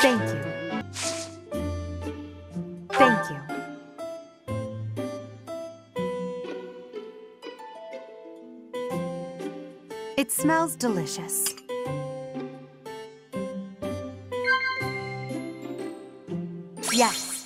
Thank you. Thank you. It smells delicious. Yes.